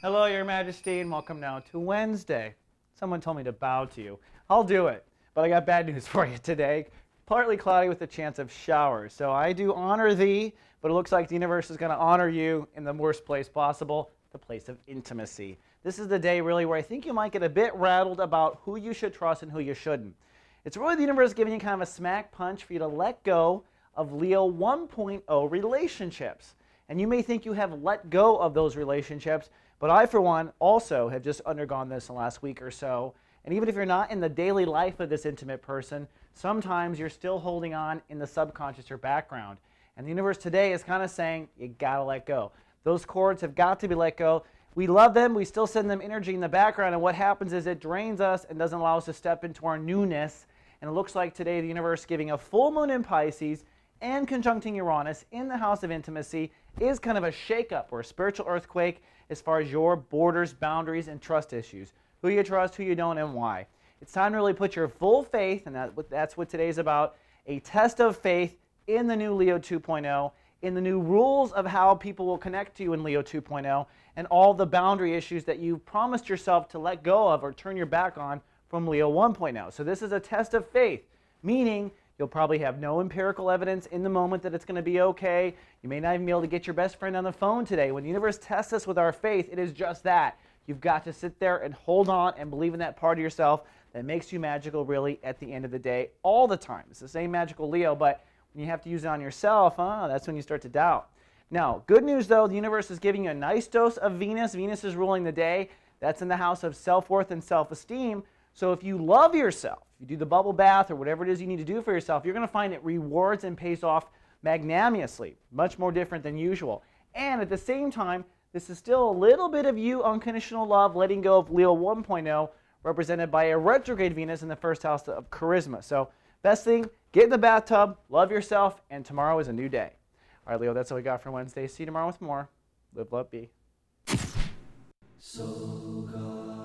Hello, Your Majesty, and welcome now to Wednesday. Someone told me to bow to you. I'll do it, but I got bad news for you today. Partly cloudy with a chance of showers. So I do honor thee, but it looks like the universe is going to honor you in the worst place possible, the place of intimacy. This is the day really where I think you might get a bit rattled about who you should trust and who you shouldn't. It's really the universe giving you kind of a smack punch for you to let go of Leo 1.0 relationships. And you may think you have let go of those relationships, but I, for one, also have just undergone this in the last week or so. And even if you're not in the daily life of this intimate person, sometimes you're still holding on in the subconscious or background. And the universe today is kind of saying, you gotta let go. Those cords have got to be let go. We love them, we still send them energy in the background, and what happens is it drains us and doesn't allow us to step into our newness. And it looks like today the universe giving a full moon in Pisces and conjuncting Uranus in the house of intimacy is kind of a shakeup or a spiritual earthquake as far as your borders, boundaries, and trust issues. Who you trust, who you don't, and why. It's time to really put your full faith, and that, that's what today's about a test of faith in the new Leo 2.0, in the new rules of how people will connect to you in Leo 2.0, and all the boundary issues that you've promised yourself to let go of or turn your back on from Leo 1.0. So this is a test of faith, meaning You'll probably have no empirical evidence in the moment that it's going to be okay. You may not even be able to get your best friend on the phone today. When the universe tests us with our faith, it is just that. You've got to sit there and hold on and believe in that part of yourself that makes you magical, really, at the end of the day, all the time. It's the same magical Leo, but when you have to use it on yourself, huh, that's when you start to doubt. Now, good news though, the universe is giving you a nice dose of Venus. Venus is ruling the day. That's in the house of self worth and self esteem. So if you love yourself, you do the bubble bath or whatever it is you need to do for yourself, you're going to find it rewards and pays off magnanimously, much more different than usual. And at the same time, this is still a little bit of you unconditional love, letting go of Leo 1.0, represented by a retrograde Venus in the first house of charisma. So, best thing, get in the bathtub, love yourself, and tomorrow is a new day. All right, Leo, that's all we got for Wednesday. See you tomorrow with more. Live, love, be. Garden.